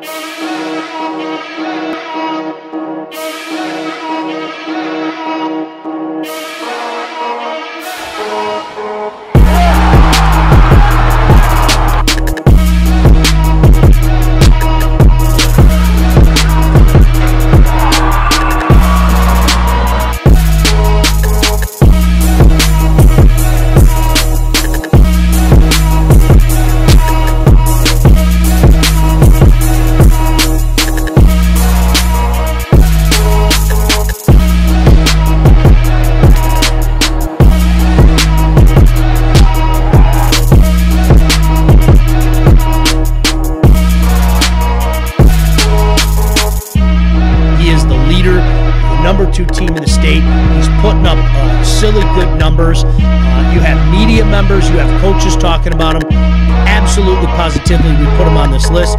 He two team in the state. He's putting up uh, silly good numbers. Uh, you have media members, you have coaches talking about him. Absolutely, positively, we put him on this list.